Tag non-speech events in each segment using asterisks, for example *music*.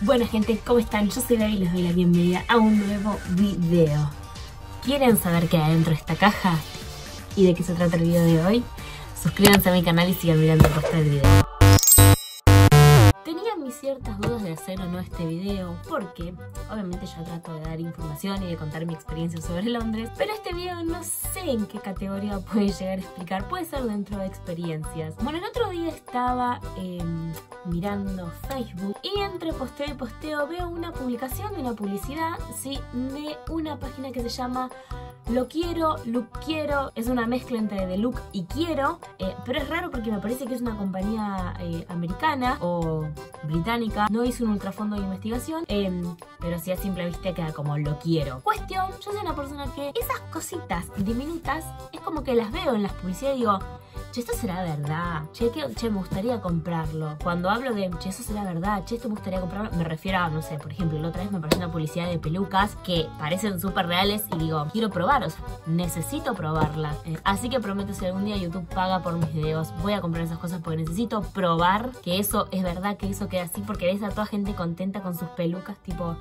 Bueno gente, ¿cómo están? Yo soy Gaby y les doy la bienvenida a un nuevo video. ¿Quieren saber qué hay dentro de esta caja? ¿Y de qué se trata el video de hoy? Suscríbanse a mi canal y sigan mirando el resto del video. Ciertas dudas de hacer o no este video porque obviamente yo trato de dar información y de contar mi experiencia sobre Londres pero este video no sé en qué categoría puede llegar a explicar, puede ser dentro de experiencias. Bueno, el otro día estaba em, mirando Facebook y entre posteo y posteo veo una publicación de una publicidad, ¿sí? De una página que se llama lo quiero, look quiero, es una mezcla entre de look y quiero, eh, pero es raro porque me parece que es una compañía eh, americana o británica. No hice un ultrafondo de investigación, em, pero si a simple vista queda como lo quiero. Cuestión, yo soy una persona que esas cositas diminutas es como que las veo en las publicidades y digo, che, esto será verdad, che, me gustaría comprarlo. Cuando hablo de, che, eso será verdad, che, esto me gustaría comprarlo, me refiero a, no sé, por ejemplo, la otra vez me apareció una publicidad de pelucas que parecen súper reales y digo, quiero probar, necesito probarla. Eh, así que prometo si algún día YouTube paga por mis videos, voy a comprar esas cosas porque necesito probar que eso es verdad, que eso queda así, porque ves a toda gente contenta con sus pelucas, tipo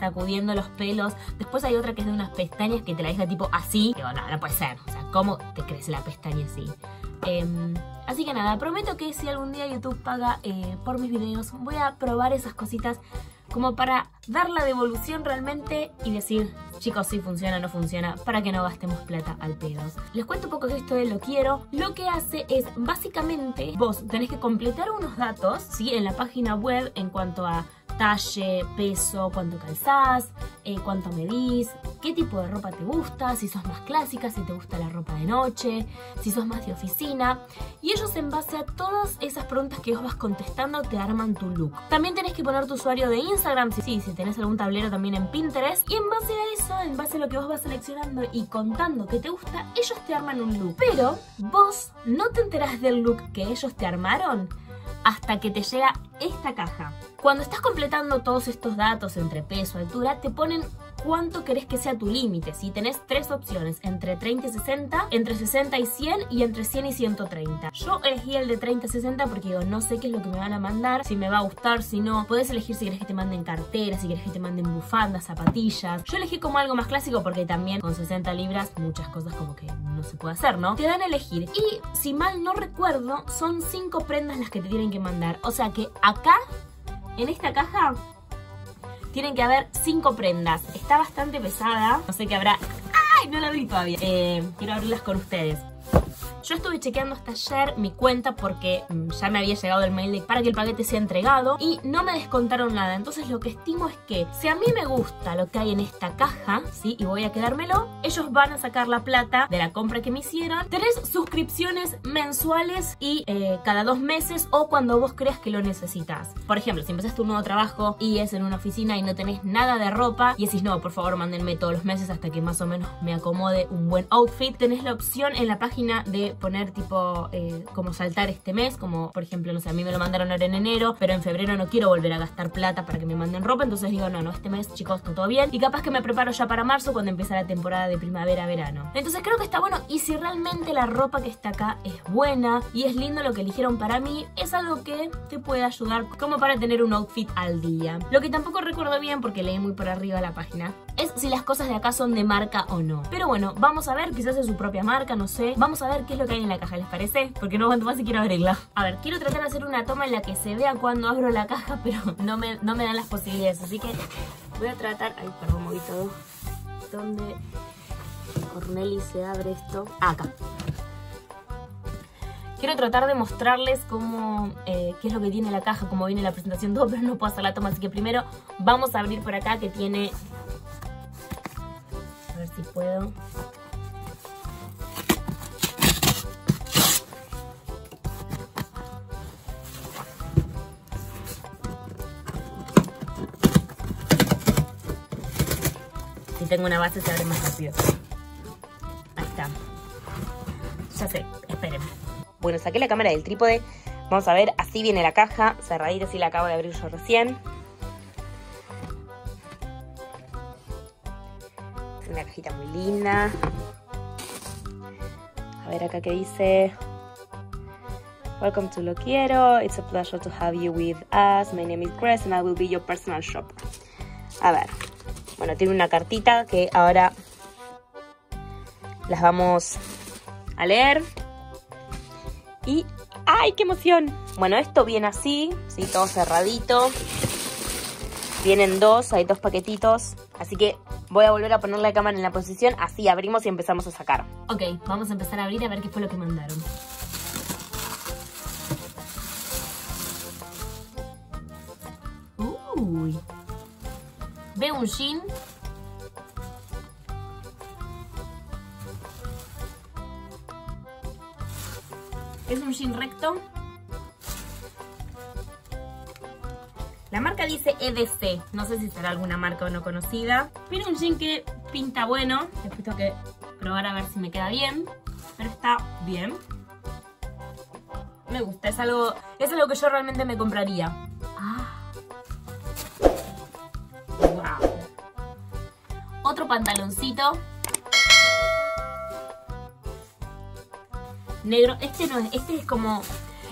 sacudiendo los pelos. Después hay otra que es de unas pestañas que te la deja tipo así. Digo, no, no puede ser. O sea, ¿cómo te crece la pestaña así? Em, así que nada, prometo que si algún día YouTube paga eh, por mis videos, voy a probar esas cositas como para dar la devolución realmente y decir, chicos, si funciona o no funciona, para que no gastemos plata al pedo. Les cuento un poco que esto de lo quiero. Lo que hace es, básicamente, vos tenés que completar unos datos, ¿sí? En la página web en cuanto a talle, peso, cuánto calzás, eh, cuánto medís, qué tipo de ropa te gusta, si sos más clásica, si te gusta la ropa de noche, si sos más de oficina. Y ellos en base a todas esas preguntas que vos vas contestando te arman tu look. También tenés que poner tu usuario de Instagram, si, sí, si tenés algún tablero también en Pinterest. Y en base a eso, en base a lo que vos vas seleccionando y contando que te gusta, ellos te arman un look. Pero vos no te enterás del look que ellos te armaron hasta que te llega esta caja. Cuando estás completando todos estos datos entre peso, altura, te ponen cuánto querés que sea tu límite. Si tenés tres opciones, entre 30 y 60, entre 60 y 100 y entre 100 y 130. Yo elegí el de 30 y 60 porque digo, no sé qué es lo que me van a mandar, si me va a gustar, si no. Puedes elegir si querés que te manden carteras, si querés que te manden bufandas, zapatillas. Yo elegí como algo más clásico porque también con 60 libras muchas cosas como que no se puede hacer, ¿no? Te dan a elegir. Y si mal no recuerdo, son 5 prendas las que te tienen que mandar. O sea que acá, en esta caja, tienen que haber cinco prendas. Está bastante pesada. No sé qué habrá... ¡Ay! No la abrí todavía. Eh, quiero abrirlas con ustedes. Yo estuve chequeando hasta ayer mi cuenta porque mm, ya me había llegado el mail para que el paquete sea entregado y no me descontaron nada. Entonces lo que estimo es que si a mí me gusta lo que hay en esta caja, ¿sí? Y voy a quedármelo, ellos van a sacar la plata de la compra que me hicieron. Tenés suscripciones mensuales y eh, cada dos meses o cuando vos creas que lo necesitas. Por ejemplo, si empezaste un nuevo trabajo y es en una oficina y no tenés nada de ropa y decís, no, por favor, mándenme todos los meses hasta que más o menos me acomode un buen outfit, tenés la opción en la página de poner tipo eh, como saltar este mes, como por ejemplo, no sé, a mí me lo mandaron ahora en enero, pero en febrero no quiero volver a gastar plata para que me manden ropa, entonces digo, no, no, este mes chicos, está todo bien. Y capaz que me preparo ya para marzo cuando empieza la temporada de primavera-verano. Entonces creo que está bueno y si realmente la ropa que está acá es buena y es lindo lo que eligieron para mí, es algo que te puede ayudar como para tener un outfit al día. Lo que tampoco recuerdo bien porque leí muy por arriba la página es si las cosas de acá son de marca o no. Pero bueno, vamos a ver, quizás es su propia marca, no sé. Vamos a ver qué es lo que hay en la caja, ¿les parece? Porque no aguanto más y quiero abrirla. A ver, quiero tratar de hacer una toma en la que se vea cuando abro la caja, *laughs* pero no me, no me dan las posibilidades. Así que voy a tratar... Ay, perdón, moví todo. ¿Dónde Corneli se abre esto? Ah, acá. Quiero tratar de mostrarles cómo, eh, qué es lo que tiene la caja, cómo viene la presentación, todo, *laughs* pero no puedo hacer la toma. Así que primero vamos a abrir por acá que tiene ver si puedo. Si tengo una base se abre más rápido. Ahí está. Ya sé, esperen. Bueno, saqué la cámara del trípode. Vamos a ver, así viene la caja, cerradita, así la acabo de abrir yo recién. Muy linda. A ver acá que dice. Welcome to Lo Quiero. It's a pleasure to have you with us. My name is Grace and I will be your personal shopper. A ver. Bueno, tiene una cartita que ahora las vamos a leer. Y ¡ay, qué emoción! Bueno, esto viene así, sí, todo cerradito. Vienen dos, hay dos paquetitos. Así que voy a volver a poner la cámara en la posición. Así abrimos y empezamos a sacar. Ok, vamos a empezar a abrir a ver qué fue lo que mandaron. Uy. Veo un jean. Es un jean recto. La marca dice EDC, no sé si será alguna marca o no conocida, pero un jean que pinta bueno, después tengo que probar a ver si me queda bien, pero está bien. Me gusta, es algo, es algo que yo realmente me compraría. Ah. Wow. Otro pantaloncito. Negro, este no es, este es como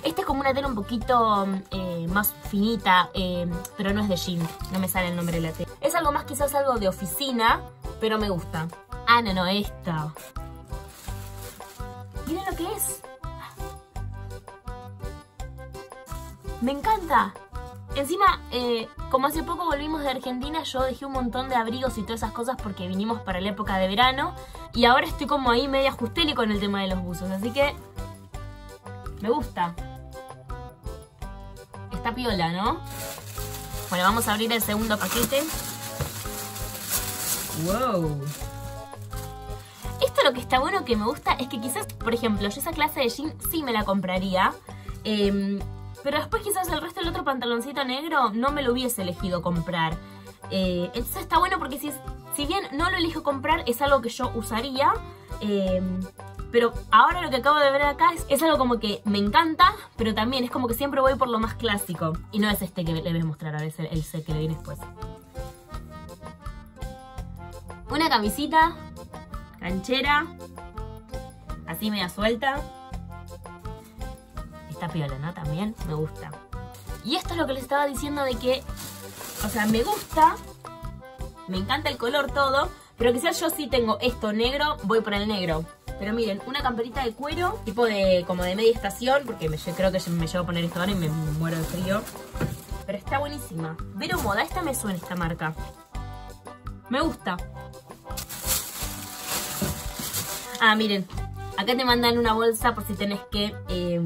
este es como una tela un poquito eh, más finita, eh, pero no es de jean. No me sale el nombre de la tela. Es algo más quizás algo de oficina, pero me gusta. Ah, no, no, esta. Miren lo que es. Me encanta. Encima, eh, como hace poco volvimos de Argentina, yo dejé un montón de abrigos y todas esas cosas porque vinimos para la época de verano. Y ahora estoy como ahí media ajusteli con el tema de los buzos. Así que me gusta. Está piola, ¿no? Bueno, vamos a abrir el segundo paquete. ¡Wow! Esto lo que está bueno que me gusta es que quizás, por ejemplo, yo esa clase de jean sí me la compraría. Eh, pero después quizás el resto del otro pantaloncito negro no me lo hubiese elegido comprar. Eh, entonces está bueno porque si, si bien no lo elijo comprar, es algo que yo usaría. Eh, pero ahora lo que acabo de ver acá es, algo como que me encanta, pero también es como que siempre voy por lo más clásico. Y no es este que le voy a mostrar, a ver, es el, el que le viene después. Una camisita, canchera, así media suelta. Está piola, ¿no? También me gusta. Y esto es lo que les estaba diciendo de que, o sea, me gusta, me encanta el color todo, pero quizás yo sí tengo esto negro, voy por el negro. Pero miren, una camperita de cuero, tipo de como de media estación, porque me, creo que me llevo a poner esto ahora y me muero de frío. Pero está buenísima. Vero Moda, esta me suena esta marca. Me gusta. Ah, miren. Acá te mandan una bolsa por si tenés que em,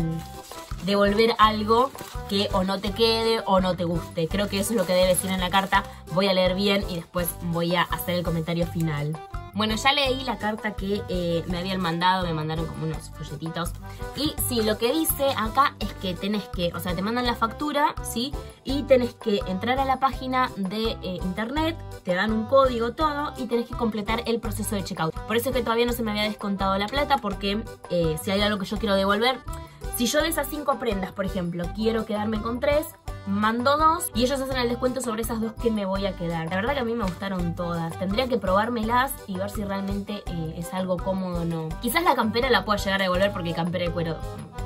devolver algo que o no te quede o no te guste. Creo que eso es lo que debe decir en la carta. Voy a leer bien y después voy a hacer el comentario final. Bueno, ya leí la carta que eh, me habían mandado, me mandaron como unos folletitos. Y sí, lo que dice acá es que tenés que, o sea, te mandan la factura, ¿sí? Y tenés que entrar a la página de eh, internet, te dan un código, todo, y tenés que completar el proceso de checkout. Por eso es que todavía no se me había descontado la plata, porque eh, si hay algo que yo quiero devolver, si yo de esas cinco prendas, por ejemplo, quiero quedarme con tres, mando dos y ellos hacen el descuento sobre esas dos que me voy a quedar. La verdad que a mí me gustaron todas. Tendría que probármelas y ver si realmente eh, es algo cómodo o no. Quizás la campera la pueda llegar a devolver porque campera de cuero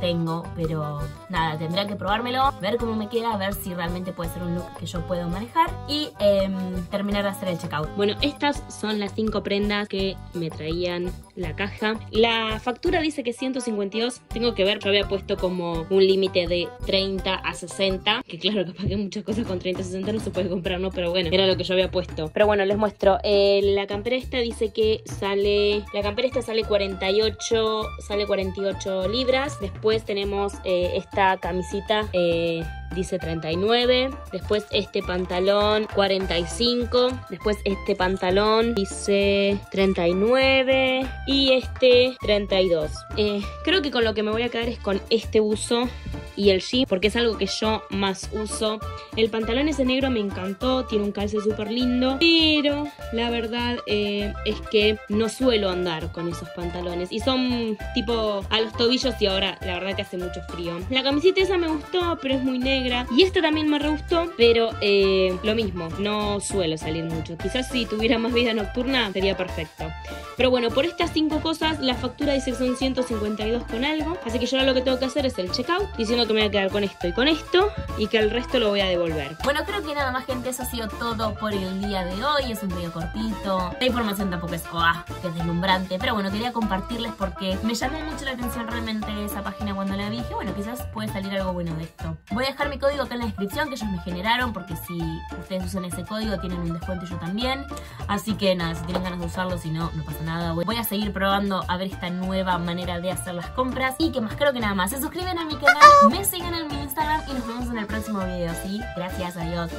tengo, pero nada, tendría que probármelo, ver cómo me queda, ver si realmente puede ser un look que yo puedo manejar y em, terminar de hacer el checkout. Bueno, estas son las cinco prendas que me traían la caja. La factura dice que 152, tengo que ver, yo había puesto como un límite de 30 a 60, que claro, que muchas cosas con 30 a 60 no se puede comprar, ¿no? Pero bueno, era lo que yo había puesto. Pero bueno, les muestro. Eh, la campera esta dice que sale, la campera esta sale 48, sale 48 libras. Después tenemos eh, esta camisita, eh, dice 39. Después este pantalón 45. Después este pantalón dice 39. Y este 32. creo que con lo que me voy a quedar es con este buzo y el jean porque es algo que yo más uso. El pantalón ese negro me encantó, tiene un calce súper lindo, pero la verdad eh, es que no suelo andar con esos pantalones y son tipo a los tobillos y ahora la verdad que hace mucho frío. La camiseta esa me gustó, pero es muy negra y esta también me re gustó, pero eh, lo mismo, no suelo salir mucho. Quizás si tuviera más vida nocturna sería perfecto. Pero bueno, por estas cinco cosas la factura dice que son 152 con algo, así que yo ahora lo que tengo que hacer es el checkout diciendo que me voy a quedar con esto y con esto y que el resto lo voy a devolver. Bueno, creo que nada más gente, eso ha sido todo por el día de hoy, es un video cortito, la información tampoco es, oh, que es deslumbrante, pero bueno, quería compartirles porque me llamó mucho la atención realmente esa página cuando la vi, dije, bueno, quizás puede salir algo bueno de esto. Voy a dejar mi código acá en la descripción que ellos me generaron porque si ustedes usan ese código tienen un descuento y yo también, así que nada, si tienen ganas de usarlo, si no, no pasa nada, voy a seguir probando a ver esta nueva manera de hacer las compras. Y que más creo que nada más, se suscriben a mi canal, me siguen en mi Instagram y nos vemos en el próximo video, ¿sí? Gracias, adiós.